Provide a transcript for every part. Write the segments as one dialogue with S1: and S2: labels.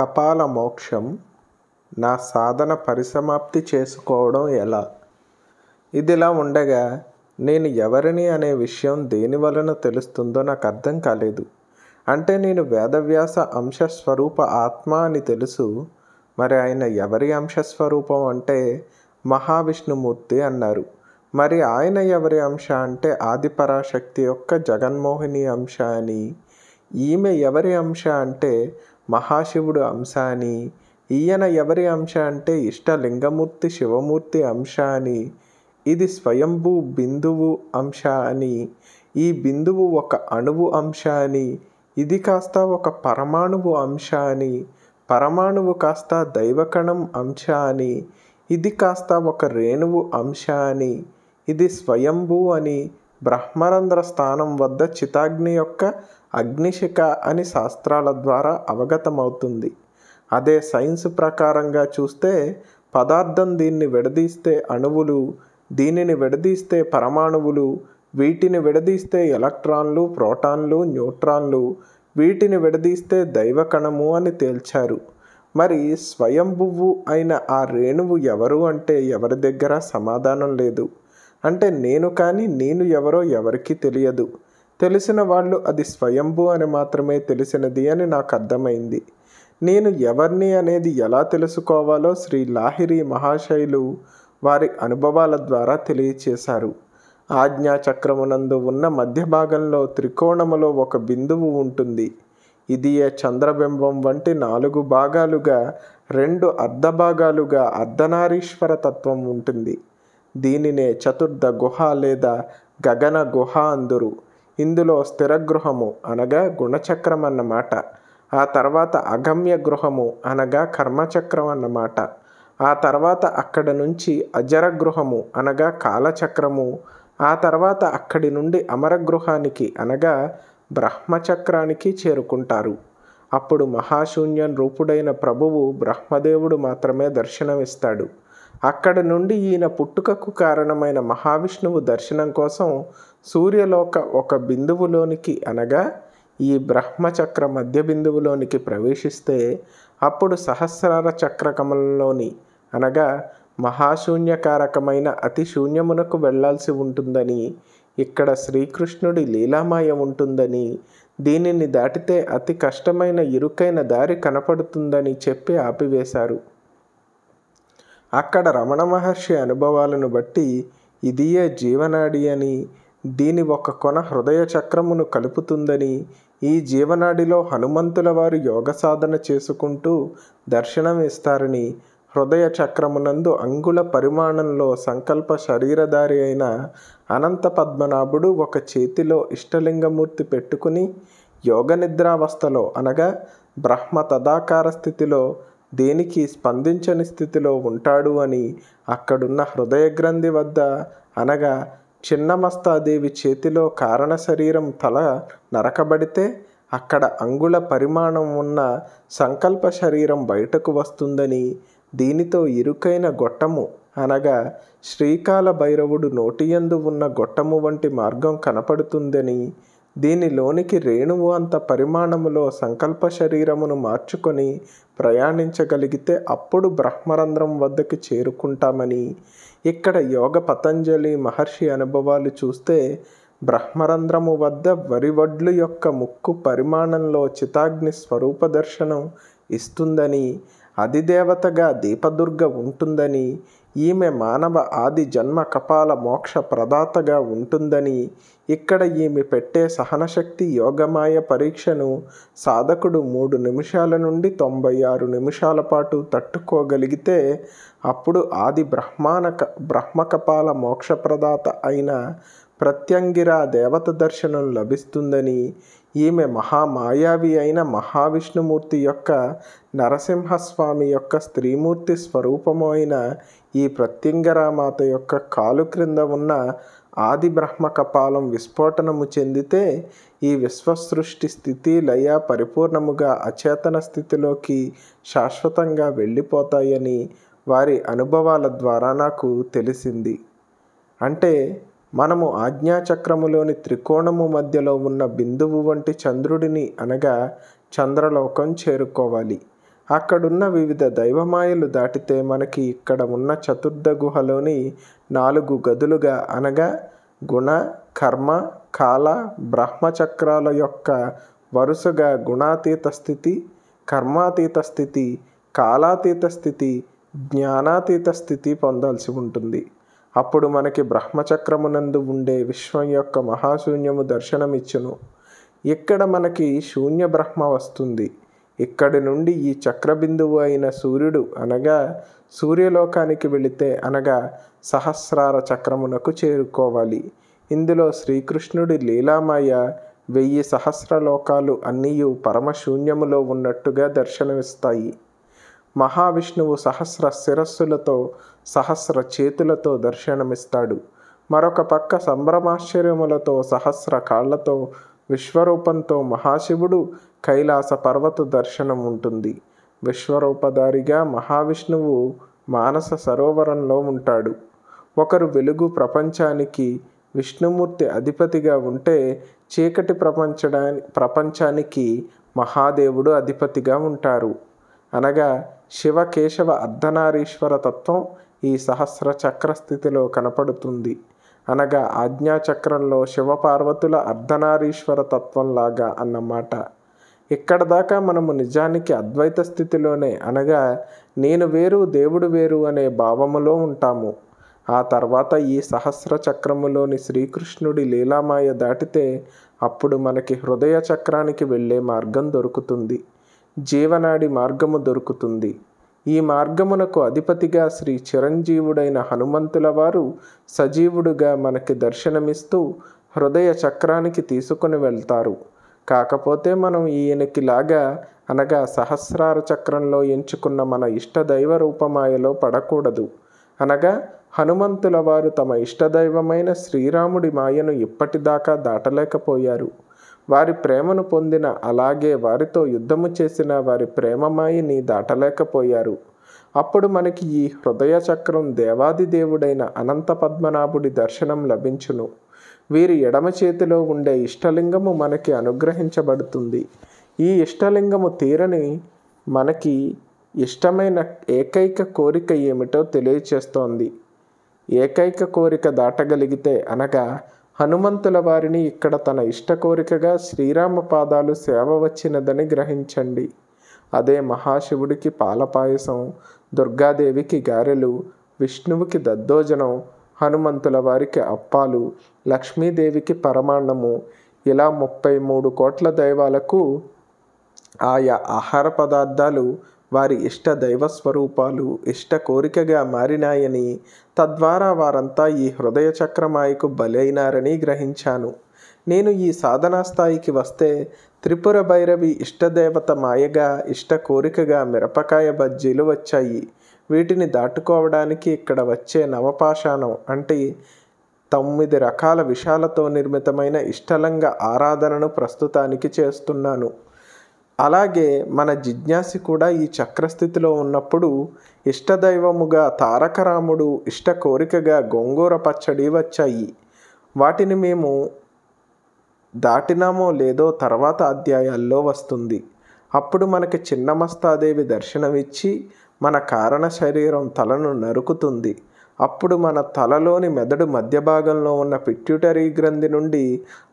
S1: కపాల మోక్షం నా సాధన పరిసమాప్తి చేసుకోవడం ఎలా? ఇదిలా ఉండగా నేను ఎవరిని అనే విషయం దేని వలన తెలుస్తుందో నాకు అర్థం కాలేదు. అంటే నేను వేదవ్యాస అంశస్వరూప ఆత్మ అని తెలుసు. మరి ఆయన ఎవరి అంశస్వరూపం అంటే మహావిష్ణుమూర్తి అన్నారు. మరి ఆయన ఎవరి అంశ అంటే ఆదిపరాశక్తి యొక్క జగన్మోహిని అంశ అని. ఈమె ఎవరి అంశ అంటే మహాశివుడు అంశ అని ఈయన ఎవరి అంశ అంటే ఇష్టలింగమూర్తి శివమూర్తి అంశ అని ఇది స్వయంభూ బిందువు అంశ అని ఈ బిందువు ఒక అణువు అంశ అని ఇది కాస్త ఒక పరమాణువు అంశ అని పరమాణువు కాస్త దైవకణం అంశ అని ఇది కాస్త ఒక రేణువు అంశ అని ఇది స్వయంభూ అని బ్రహ్మరంధ్ర స్థానం వద్ద చితాగ్ని యొక్క అగ్నిశిఖ అని శాస్త్రాల ద్వారా అవగతమవుతుంది. అదే సైన్స్ ప్రకారంగా చూస్తే పదార్థం దీన్ని విడదీస్తే అణువులు దీనిని విడదీస్తే పరమాణువులు వీటిని విడదీస్తే ఎలక్ట్రాన్లు ప్రోటాన్లు న్యూట్రాన్లు వీటిని విడదీస్తే దైవకణము అని తేల్చారు. మరి స్వయంభువు అయిన ఆ రేణువు ఎవరు అంటే ఎవరి దగ్గర సమాధానం లేదు. అంటే నేను కానీ నేను ఎవరో ఎవరికీ తెలియదు. తెలిసిన వాళ్ళు అది స్వయంభూ అని మాత్రమే తెలిసినది అని నాకు అర్థమైంది. నేను ఎవరిని అనేది ఎలా తెలుసుకోవాలో శ్రీ లాహిరి మహాశైలు వారి అనుభవాల ద్వారా తెలియచేశారు. ఆజ్ఞాచక్రమునందు ఉన్న మధ్య భాగంలో త్రికోణములో ఒక బిందువు ఉంటుంది. ఇది ఏ చంద్రబింబం వంటి నాలుగు భాగాలుగా రెండు అర్ధ భాగాలుగా అర్ధనారీశ్వర తత్వం ఉంటుంది. దీనినే చతుర్థ గుహ లేదా గగన గుహ అందురు. ఇందులో స్థిర గృహము అనగా గుణచక్రం అన్నమాట ఆ తర్వాత అగమ్య గృహము అనగా కర్మచక్రం అన్నమాట ఆ తర్వాత అక్కడ నుంచి అజర గృహము అనగా కాలచక్రము. ఆ తర్వాత అక్కడి నుండి అమరగృహానికి అనగా బ్రహ్మచక్రానికి చేరుకుంటారు. అప్పుడు మహాశూన్యం రూపుడైన ప్రభువు బ్రహ్మదేవుడు మాత్రమే దర్శనమిస్తాడు. అక్కడ నుండి ఈయన పుట్టుకకు కారణమైన మహావిష్ణువు దర్శనం కోసం సూర్యలోక ఒక బిందువులోనికి అనగా ఈ బ్రహ్మచక్ర మధ్య బిందువులోనికి ప్రవేశిస్తే అప్పుడు సహస్రార చక్రకమలంలోని అనగా మహాశూన్యకారకమైన అతి శూన్యమునకు వెళ్ళాల్సి ఉంటుందని ఇక్కడ శ్రీకృష్ణుడి లీలామాయ ఉంటుందని దీనిని దాటితే అతి కష్టమైన ఇరుకైన దారి కనపడుతుందని చెప్పి ఆపివేశారు. అక్కడ రమణ మహర్షి అనుభవాలను బట్టి ఇదియే జీవనాడి అని దీని ఒక కొన హృదయ చక్రమును కలుపుతుందని ఈ జీవనాడిలో హనుమంతుల వారు యోగ సాధన చేసుకుంటూ దర్శనం ఇస్తారని హృదయ చక్రమునందు అంగుళ పరిమాణంలో సంకల్ప శరీరధారి అయిన అనంత పద్మనాభుడు ఒక చేతిలో ఇష్టలింగమూర్తి పెట్టుకుని యోగ నిద్రావస్థలో అనగా బ్రహ్మ తదాకార స్థితిలో దేనికి స్పందించని స్థితిలో ఉంటాడు అని అక్కడున్న హృదయ గ్రంథి వద్ద అనగా చిన్నమస్తాదేవి చేతిలో కారణ శరీరం తల నరకబడితే అక్కడ అంగుళ పరిమాణం ఉన్న సంకల్ప శరీరం బయటకు వస్తుందని దీనితో ఇరుకైన గొట్టము అనగా శ్రీకాల భైరవుడు నోటియందు ఉన్న గొట్టము వంటి మార్గం కనపడుతుందని దీనిలోనికి రేణువు అంత పరిమాణములో సంకల్ప శరీరమును మార్చుకొని ప్రయాణించగలిగితే అప్పుడు బ్రహ్మరంధ్రం వద్దకు చేరుకుంటామని. ఇక్కడ యోగ పతంజలి మహర్షి అనుభవాలు చూస్తే బ్రహ్మరంధ్రము వద్ద వరివడ్లు యొక్క ముక్కు పరిమాణంలో చితాగ్ని స్వరూప దర్శనం ఇస్తుందని అధిదేవతగా దీపదుర్గ ఉంటుందని ఈమె మానవ ఆది జన్మ కపాల మోక్ష ప్రదాతగా ఉంటుందని ఇక్కడ ఈమె పెట్టే సహనశక్తి యోగమాయ పరీక్షను సాధకుడు మూడు నిమిషాల నుండి తొంభై ఆరు నిమిషాల పాటు తట్టుకోగలిగితే అప్పుడు ఆది బ్రహ్మానక బ్రహ్మకపాల మోక్షప్రదాత అయిన ప్రత్యంగిరా దేవత దర్శనం లభిస్తుందని ఈమె మహామాయావి అయిన మహావిష్ణుమూర్తి యొక్క నరసింహస్వామి యొక్క స్త్రీమూర్తి స్వరూపము అయిన ఈ ప్రత్యంగరామాత యొక్క కాలు క్రింద ఉన్న ఆది బ్రహ్మ కపాలం విస్ఫోటనము చెందితే ఈ విశ్వసృష్టి స్థితి లయ పరిపూర్ణముగా అచేతన స్థితిలోకి శాశ్వతంగా వెళ్ళిపోతాయని వారి అనుభవాల ద్వారా నాకు తెలిసింది. అంటే మనము ఆజ్ఞాచక్రములోని త్రికోణము మధ్యలో ఉన్న బిందువు వంటి చంద్రుడిని అనగా చంద్రలోకం చేరుకోవాలి. అక్కడున్న వివిధ దైవమాయలు దాటితే మనకి ఇక్కడ ఉన్న చతుర్థ గుహలోని నాలుగు గదులుగా అనగా గుణ కర్మ కాల బ్రహ్మచక్రాల యొక్క వరుసగా గుణాతీత స్థితి కర్మాతీత స్థితి కాలాతీత స్థితి జ్ఞానాతీత స్థితి పొందాల్సి ఉంటుంది. అప్పుడు మనకి బ్రహ్మచక్రమునందు ఉండే విశ్వం యొక్క మహాశూన్యము దర్శనమిచ్చును. ఇక్కడ మనకి శూన్య బ్రహ్మ వస్తుంది. ఇక్కడి నుండి ఈ చక్రబిందువు అయిన సూర్యుడు అనగా సూర్యలోకానికి వెళితే అనగా సహస్రార చక్రమునకు చేరుకోవాలి. ఇందులో శ్రీకృష్ణుడి లీలామాయ వెయ్యి సహస్ర లోకాలు అన్నీయు పరమశూన్యములో ఉన్నట్టుగా దర్శనమిస్తాయి. మహావిష్ణువు సహస్ర శిరస్సులతో సహస్ర చేతులతో దర్శనమిస్తాడు. మరొక పక్క సంభ్రమాశ్చర్యములతో సహస్ర కాళ్ళతో విశ్వరూపంతో మహాశివుడు కైలాస పర్వత దర్శనం ఉంటుంది విశ్వరూపధారిగా మహావిష్ణువు మానస సరోవరంలో ఉంటాడు. ఒకరు వెలుగు ప్రపంచానికి విష్ణుమూర్తి అధిపతిగా ఉంటే చీకటి ప్రపంచడా ప్రపంచానికి మహాదేవుడు అధిపతిగా ఉంటారు. అనగా శివకేశవ అర్ధనారీశ్వర తత్వం ఈ సహస్ర చక్ర స్థితిలో కనపడుతుంది. అనగా ఆజ్ఞాచక్రంలో శివపార్వతుల అర్ధనారీశ్వర తత్వంలాగా అన్నమాట. ఇక్కడ దాకా మనము నిజానికి అద్వైత స్థితిలోనే అనగా నేను వేరు దేవుడు వేరు అనే భావములో ఉంటాము. ఆ తర్వాత ఈ సహస్ర చక్రములోని శ్రీకృష్ణుడి లీలామాయ దాటితే అప్పుడు మనకి హృదయ చక్రానికి వెళ్ళే మార్గం దొరుకుతుంది. జీవనాడి మార్గము దొరుకుతుంది. ఈ మార్గమునకు అధిపతిగా శ్రీ చిరంజీవుడైన హనుమంతుల వారు సజీవుడుగా మనకి దర్శనమిస్తూ హృదయ చక్రానికి తీసుకుని వెళ్తారు. కాకపోతే మనం ఈయనకి లాగా అనగా సహస్రార చక్రంలో ఎంచుకున్న మన ఇష్టదైవ రూపమాయలో పడకూడదు. అనగా హనుమంతుల వారు తమ ఇష్టదైవమైన శ్రీరాముడి మాయను ఇప్పటిదాకా దాటలేకపోయారు. వారి ప్రేమను పొందిన అలాగే వారితో యుద్ధము చేసిన వారి ప్రేమమాయిని దాటలేకపోయారు. అప్పుడు మనకి ఈ హృదయ చక్రం దేవాది దేవుడైన అనంత పద్మనాభుడి దర్శనం లభించును. వీరి ఎడమ చేతిలో ఉండే ఇష్టలింగము మనకి అనుగ్రహించబడుతుంది. ఈ ఇష్టలింగము తీరని మనకి ఇష్టమైన ఏకైక కోరిక ఏమిటో తెలియచేస్తోంది. ఏకైక కోరిక దాటగలిగితే అనగా హనుమంతుల వారిని ఇక్కడ తన ఇష్ట కోరికగా శ్రీరామ పాదాలు సేవ వచ్చినదని గ్రహించండి. అదే మహాశివుడికి పాలపాయసం దుర్గాదేవికి గారెలు విష్ణువుకి దద్దోజనం హనుమంతుల వారికి అప్పాలు లక్ష్మీదేవికి పరమాన్నము ఇలా ముప్పై మూడు కోట్ల దైవాలకు ఆయా ఆహార పదార్థాలు వారి ఇష్ట దైవ స్వరూపాలు ఇష్ట కోరికగా మారినాయని తద్వారా వారంతా ఈ హృదయ చక్రమాయకు బలైనారని గ్రహించాను. నేను ఈ సాధనా స్థాయికి వస్తే త్రిపుర భైరవి ఇష్టదేవత మాయగా ఇష్ట కోరికగా మిరపకాయ బజ్జీలు వచ్చాయి. వీటిని దాటుకోవడానికి ఇక్కడ వచ్చే నవపాషాణం అంటే తొమ్మిది రకాల విషాలతో నిర్మితమైన ఇష్టలంగ ఆరాధనను ప్రస్తుతానికి చేస్తున్నాను. అలాగే మన జిజ్ఞాసి కూడా ఈ చక్రస్థితిలో ఉన్నప్పుడు ఇష్టదైవముగా తారకరాముడు ఇష్ట కోరికగా గోంగూర పచ్చడి వచ్చాయి. వాటిని మేము దాటినామో లేదో తర్వాత అధ్యాయాల్లో వస్తుంది. అప్పుడు మనకి చిన్నమస్తాదేవి దర్శనమిచ్చి మన కారణ శరీరం తలను నరుకుతుంది. అప్పుడు మన తలలోని మెదడు మధ్య భాగంలో ఉన్న పిట్యూటరీ గ్రంథి నుండి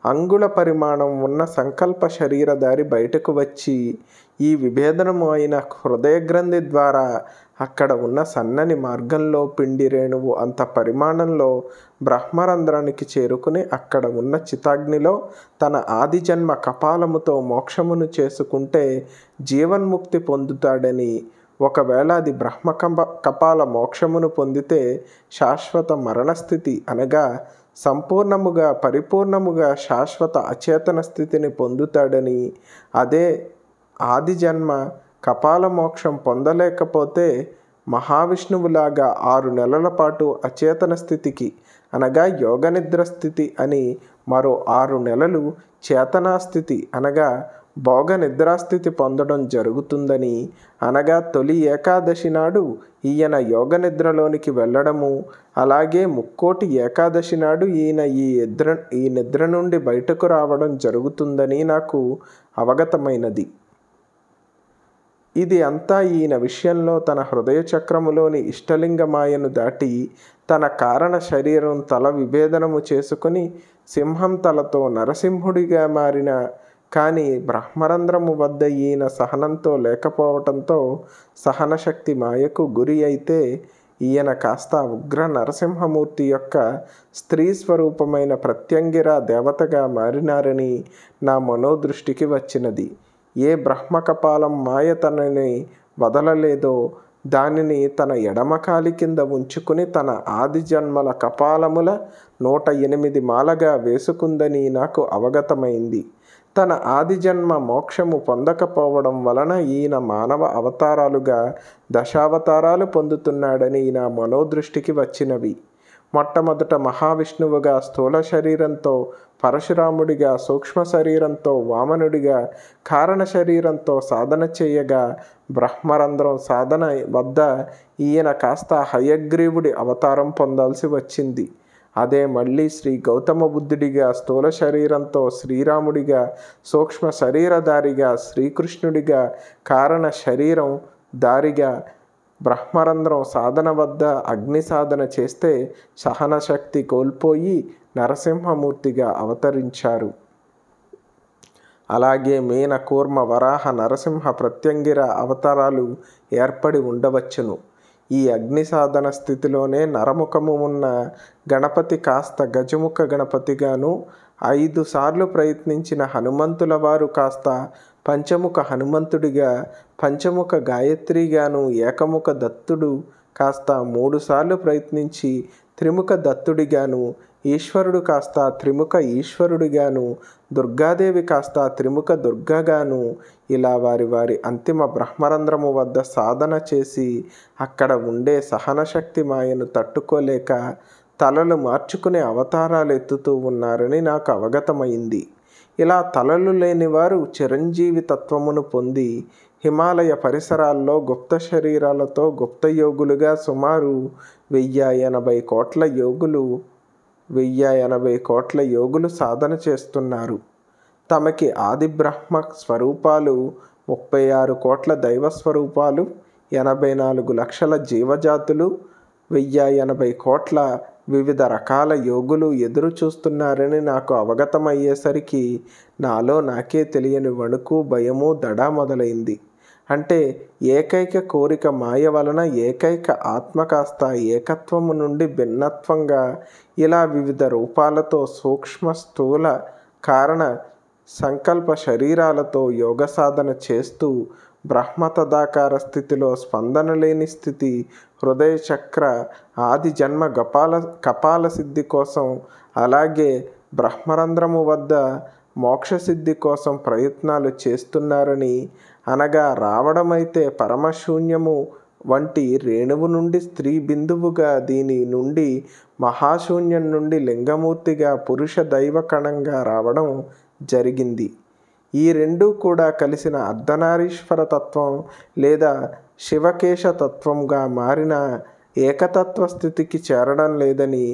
S1: అంగుళ పరిమాణం ఉన్న సంకల్ప శరీరధారి బయటకు వచ్చి ఈ విభేదనము అయిన హృదయ గ్రంథి ద్వారా అక్కడ ఉన్న సన్నని మార్గంలో పిండి రేణువు అంత పరిమాణంలో బ్రహ్మరంధ్రానికి చేరుకుని అక్కడ ఉన్న చితాగ్నిలో తన ఆది జన్మ కపాలముతో మోక్షమును చేసుకుంటే జీవన్ముక్తి పొందుతాడని ఒకవేళ అది బ్రహ్మకంప కపాల మోక్షమును పొందితే శాశ్వత మరణస్థితి అనగా సంపూర్ణముగా పరిపూర్ణముగా శాశ్వత అచేతన స్థితిని పొందుతాడని. అదే ఆది జన్మ కపాల మోక్షం పొందలేకపోతే మహావిష్ణువులాగా ఆరు నెలల పాటు అచేతన స్థితికి అనగా యోగనిద్ర స్థితి అని మరో ఆరు నెలలు చేతనాస్థితి అనగా భోగ నిద్రాస్థితి పొందడం జరుగుతుందని అనగా తొలి ఏకాదశి నాడు ఈయన యోగ నిద్రలోనికి వెళ్ళడము అలాగే ముక్కోటి ఏకాదశి నాడు ఈయన ఈ నిద్ర ఈ నిద్ర నుండి బయటకు రావడం జరుగుతుందని నాకు అవగతమైనది. ఇది అంతా ఈయన విషయంలో తన హృదయ చక్రములోని ఇష్టలింగమాయను దాటి తన కారణ శరీరం తల విభేదనము చేసుకుని సింహం తలతో నరసింహుడిగా మారిన కానీ బ్రహ్మరంధ్రము వద్ద ఈయన సహనంతో లేకపోవటంతో సహనశక్తి మాయకు గురి అయితే ఈయన కాస్త ఉగ్ర నరసింహమూర్తి యొక్క స్త్రీ స్వరూపమైన ప్రత్యంగిర దేవతగా మారినారని నా మనోదృష్టికి వచ్చినది. ఏ బ్రహ్మకపాలం మాయ తనని వదలలేదో దానిని తన ఎడమకాలి కింద ఉంచుకుని తన ఆది జన్మల కపాలముల నూట ఎనిమిది మాలగా వేసుకుందని నాకు అవగతమైంది. తన ఆది జన్మ మోక్షము పొందకపోవడం వలన ఈయన మానవ అవతారాలుగా దశావతారాలు పొందుతున్నాడని ఈయన మనోదృష్టికి వచ్చినవి. మొట్టమొదట మహావిష్ణువుగా స్థూల శరీరంతో పరశురాముడిగా సూక్ష్మ శరీరంతో వామనుడిగా కారణ శరీరంతో సాధన చేయగా బ్రహ్మరంధ్రం సాధన వద్ద ఈయన కాస్త హయగ్రీవుడి అవతారం పొందాల్సి వచ్చింది. అదే మళ్ళీ శ్రీ గౌతమ బుద్ధుడిగా స్థూల శరీరంతో శ్రీరాముడిగా సూక్ష్మ శరీరధారిగా శ్రీకృష్ణుడిగా కారణ శరీరం దారిగా బ్రహ్మరంధ్రం సాధన వద్ద అగ్ని సాధన చేస్తే సహనశక్తి కోల్పోయి నరసింహమూర్తిగా అవతరించారు. అలాగే మీన కూర్మ వరాహ నరసింహ ప్రత్యంగిర అవతారాలు ఏర్పడి ఉండవచ్చును. ఈ అగ్ని సాధన స్థితిలోనే నరముఖము ఉన్న గణపతి కాస్త గజముఖ గణపతిగాను ఐదు సార్లు ప్రయత్నించిన హనుమంతుల వారు కాస్త పంచముఖ హనుమంతుడిగా పంచముఖ గాయత్రిగాను ఏకముఖ దత్తుడు కాస్త మూడుసార్లు ప్రయత్నించి త్రిముఖ దత్తుడిగాను ఈశ్వరుడు కాస్త త్రిముఖ ఈశ్వరుడిగాను దుర్గాదేవి కాస్త త్రిముఖ దుర్గగాను ఇలా వారి వారి అంతిమ బ్రహ్మరంధ్రము వద్ద సాధన చేసి అక్కడ ఉండే సహనశక్తి మాయను తట్టుకోలేక తలలు మార్చుకునే అవతారాలు ఎత్తుతూ ఉన్నారని నాకు అవగతమైంది. ఇలా తలలు లేని వారు చిరంజీవి తత్వమును పొంది హిమాలయ పరిసరాల్లో గుప్త శరీరాలతో గుప్త యోగులుగా సుమారు వెయ్యి ఎనభై కోట్ల యోగులు వెయ్యి ఎనభై కోట్ల యోగులు సాధన చేస్తున్నారు. తమకి ఆది బ్రహ్మ స్వరూపాలు ముప్పై ఆరు కోట్ల దైవ స్వరూపాలు ఎనభై నాలుగు లక్షల జీవజాతులు వెయ్యి ఎనభై కోట్ల వివిధ రకాల యోగులు ఎదురు చూస్తున్నారని నాకు అవగతమయ్యేసరికి నాలో నాకే తెలియని వణుకు భయము దడ మొదలైంది. అంటే ఏకైక కోరిక మాయ వలన ఏకైక ఆత్మ కాస్త ఏకత్వము నుండి భిన్నత్వంగా ఇలా వివిధ రూపాలతో సూక్ష్మ స్థూల కారణ సంకల్ప శరీరాలతో యోగ సాధన చేస్తూ బ్రహ్మతదాకార స్థితిలో స్పందన లేని స్థితి హృదయ చక్ర ఆది జన్మ గపాల కపాల సిద్ధి కోసం అలాగే బ్రహ్మరంధ్రము వద్ద మోక్షసిద్ధి కోసం ప్రయత్నాలు చేస్తున్నారని అనగా రావడమైతే పరమశూన్యము వంటి రేణువు నుండి స్త్రీ బిందువుగా దీని నుండి మహాశూన్యం నుండి లింగమూర్తిగా పురుష దైవకణంగా రావడం జరిగింది. ఈ రెండూ కూడా కలిసిన అర్ధనారీశ్వర తత్వం లేదా శివకేశ తత్వంగా మారిన ఏకతత్వ స్థితికి చేరడం లేదని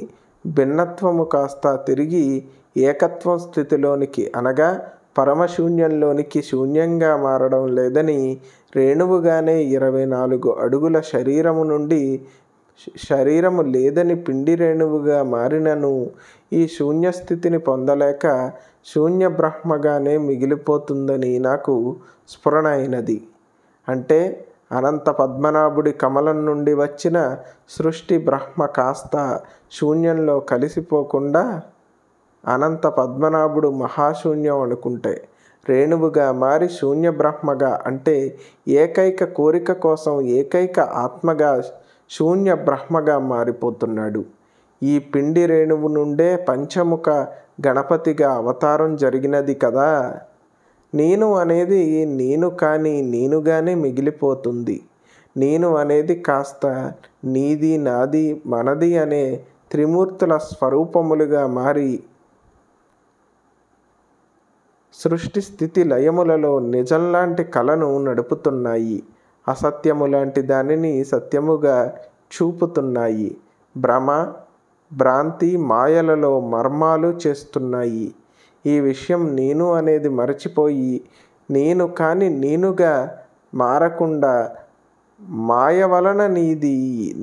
S1: భిన్నత్వము కాస్త తిరిగి ఏకత్వం స్థితిలోనికి అనగా పరమశూన్యంలోనికి శూన్యంగా మారడం లేదని రేణువుగానే ఇరవై నాలుగు అడుగుల శరీరము నుండి శరీరము లేదని పిండి రేణువుగా మారినను ఈ శూన్య స్థితిని పొందలేక శూన్య బ్రహ్మగానే మిగిలిపోతుందని నాకు స్ఫురణ అయినది. అంటే అనంత పద్మనాభుడి కమలం నుండి వచ్చిన సృష్టి బ్రహ్మ కాస్త శూన్యంలో కలిసిపోకుండా అనంత పద్మనాభుడు మహాశూన్యం అనుకుంటే రేణువుగా మారి శూన్య బ్రహ్మగా అంటే ఏకైక కోరిక కోసం ఏకైక ఆత్మగా శూన్య బ్రహ్మగా మారిపోతున్నాడు. ఈ పిండి రేణువు నుండే పంచముఖ గణపతిగా అవతారం జరిగినది కదా. నేను అనేది నేను కానీ నేనుగానే మిగిలిపోతుంది. నేను అనేది కాస్త నీది నాది మనది అనే త్రిమూర్తుల స్వరూపములుగా మారి సృష్టి స్థితి లయములలో నిజంలాంటి కళను నడుపుతున్నాయి. అసత్యము లాంటి దానిని సత్యముగా చూపుతున్నాయి. భ్రమ భ్రాంతి మాయలలో మర్మాలు చేస్తున్నాయి. ఈ విషయం నేను అనేది మరచిపోయి నేను కాని నేనుగా మారకుండా మాయ వలన నీది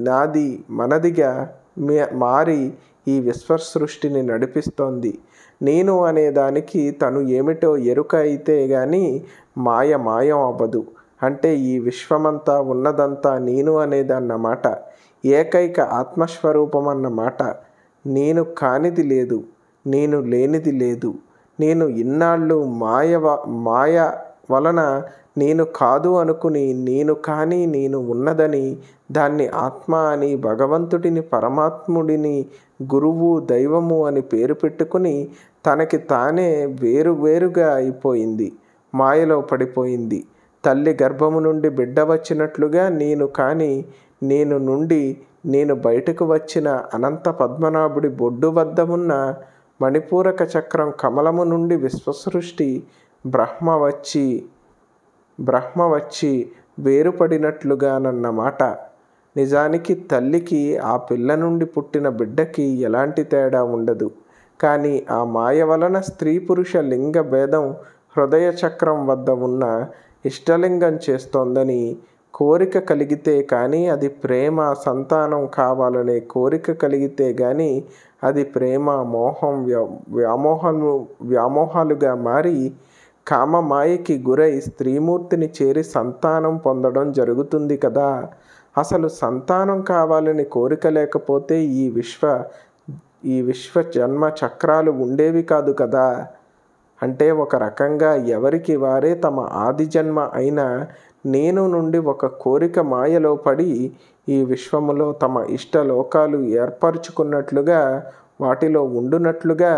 S1: నాది మనదిగా మారి ఈ విశ్వ సృష్టిని నడిపిస్తోంది. నేను అనేదానికి తను ఏమిటో ఎరుక అయితే గాని మాయ మాయం అవ్వదు. అంటే ఈ విశ్వమంతా ఉన్నదంతా నేను అనేదన్నమాట ఏకైక ఆత్మస్వరూపం అన్నమాట నేను కానిది లేదు నేను లేనిది లేదు. నేను ఇన్నాళ్ళు మాయ మాయ వలన నేను కాదు అనుకుని నేను కానీ నేను ఉన్నదని దాన్ని ఆత్మ అని భగవంతుడిని పరమాత్ముడిని గురువు దైవము అని పేరు పెట్టుకుని తనకి తానే వేరు వేరుగా అయిపోయింది మాయలో పడిపోయింది. తల్లి గర్భము నుండి బిడ్డ వచ్చినట్లుగా నేను కానీ నేను నుండి నేను బయటకు వచ్చిన అనంత పద్మనాభుడి బొడ్డు వద్ద ఉన్న మణిపూరక చక్రం కమలము నుండి విశ్వసృష్టి బ్రహ్మ వచ్చి బ్రహ్మ వచ్చి వేరుపడినట్లుగానన్నమాట. నిజానికి తల్లికి ఆ పిల్ల నుండి పుట్టిన బిడ్డకి ఎలాంటి తేడా ఉండదు. కానీ ఆ మాయ వలన స్త్రీ పురుష లింగ భేదం హృదయ చక్రం వద్ద ఉన్న ఇష్టలింగం చేస్తోందని కోరిక కలిగితే కానీ అది ప్రేమ సంతానం కావాలనే కోరిక కలిగితే కానీ అది ప్రేమ మోహం వ్యా వ్యామోహము వ్యామోహాలుగా మారి కామమాయకి గురై స్త్రీమూర్తిని చేరి సంతానం పొందడం జరుగుతుంది కదా. అసలు సంతానం కావాలని కోరిక లేకపోతే ఈ విశ్వ ఈ విశ్వ జన్మ చక్రాలు ఉండేవి కాదు కదా. అంటే ఒక రకంగా ఎవరికి వారే తమ ఆది జన్మ అయిన నేను నుండి ఒక కోరిక మాయలో పడి ఈ విశ్వములో తమ ఇష్ట లోకాలు ఏర్పరచుకున్నట్లుగా వాటిలో ఉండునట్లుగా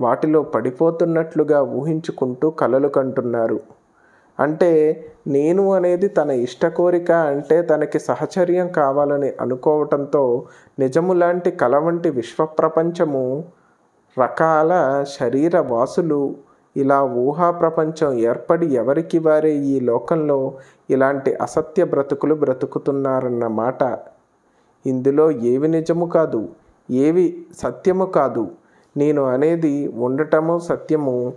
S1: వాటిలో పడిపోతున్నట్లుగా ఊహించుకుంటూ కలలు కంటున్నారు. అంటే నేను అనేది తన ఇష్ట కోరిక అంటే తనకి సహచర్యం కావాలని అనుకోవటంతో నిజము లాంటి కల వంటి విశ్వ ప్రపంచము రకాల శరీర వాసులు ఇలా ఊహా ప్రపంచం ఏర్పడి ఎవరికి వారే ఈ లోకంలో ఇలాంటి అసత్య బ్రతుకులు బ్రతుకుతున్నారన్నమాట ఇందులో ఏవి నిజము కాదు ఏవి సత్యము కాదు నేను అనేది ఉండటము సత్యము.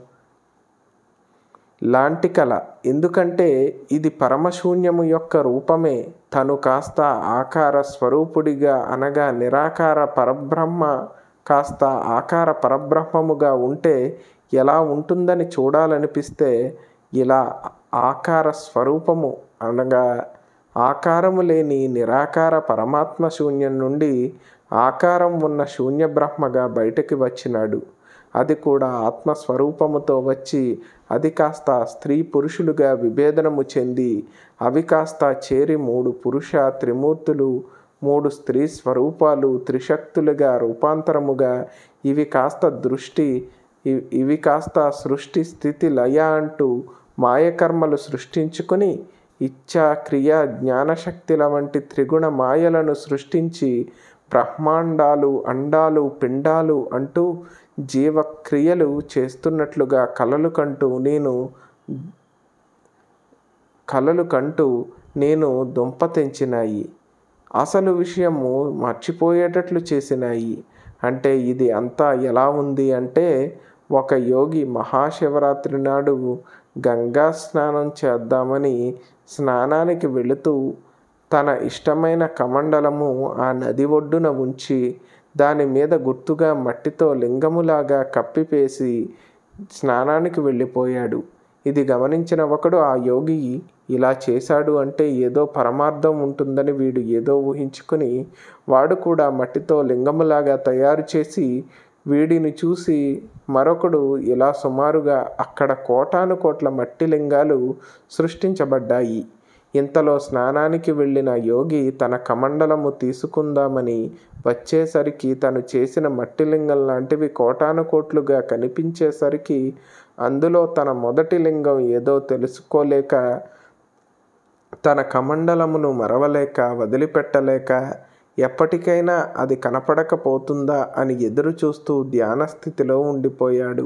S1: లాంటి కళ ఎందుకంటే ఇది పరమశూన్యము యొక్క రూపమే. తను కాస్త ఆకార స్వరూపుడిగా అనగా నిరాకార పరబ్రహ్మ కాస్త ఆకార పరబ్రహ్మముగా ఉంటే ఎలా ఉంటుందని చూడాలనిపిస్తే ఇలా ఆకార స్వరూపము అనగా ఆకారము లేని నిరాకార పరమాత్మ శూన్యం నుండి ఆకారం ఉన్న శూన్య బ్రహ్మగా బయటకి వచ్చినాడు. అది కూడా ఆత్మస్వరూపముతో వచ్చి అది కాస్త స్త్రీ పురుషులుగా విభేదనము చెంది అవి కాస్త చేరి మూడు పురుష త్రిమూర్తులు మూడు స్త్రీ స్వరూపాలు త్రిశక్తులుగా రూపాంతరముగా ఇవి కాస్త దృష్టి ఇవి కాస్త సృష్టి స్థితి లయ అంటూ మాయకర్మలు సృష్టించుకొని ఇచ్ఛా క్రియ జ్ఞానశక్తుల వంటి త్రిగుణ మాయలను సృష్టించి బ్రహ్మాండాలు అండాలు పిండాలు అంటూ జీవక్రియలు చేస్తున్నట్లుగా కలలు కంటూ నేను కలలు కంటూ నేను దుంప తెంచినాయి. అసలు విషయము మర్చిపోయేటట్లు చేసినాయి. అంటే ఇది అంతా ఎలా ఉంది అంటే ఒక యోగి మహాశివరాత్రి నాడు గంగా స్నానం చేద్దామని స్నానానికి వెళుతూ తన ఇష్టమైన కమండలము ఆ నది ఒడ్డున ఉంచి దాని మీద గుర్తుగా మట్టితో లింగములాగా కప్పిపేసి స్నానానికి వెళ్ళిపోయాడు. ఇది గమనించిన ఒకడు ఆ యోగి ఇలా చేశాడు అంటే ఏదో పరమార్థం ఉంటుందని వీడు ఏదో ఊహించుకుని వాడు కూడా మట్టితో లింగములాగా తయారు చేసి వీడిని చూసి మరొకడు ఇలా సుమారుగా అక్కడ కోటాను కోట్ల మట్టి లింగాలు సృష్టించబడ్డాయి. ఇంతలో స్నానానికి వెళ్ళిన యోగి తన కమండలము తీసుకుందామని వచ్చేసరికి తను చేసిన మట్టి లింగం లాంటివి కోటాను కోట్లుగా కనిపించేసరికి అందులో తన మొదటి లింగం ఏదో తెలుసుకోలేక తన కమండలమును మరవలేక వదిలిపెట్టలేక ఎప్పటికైనా అది కనపడకపోతుందా అని ఎదురు చూస్తూ ధ్యాన స్థితిలో ఉండిపోయాడు.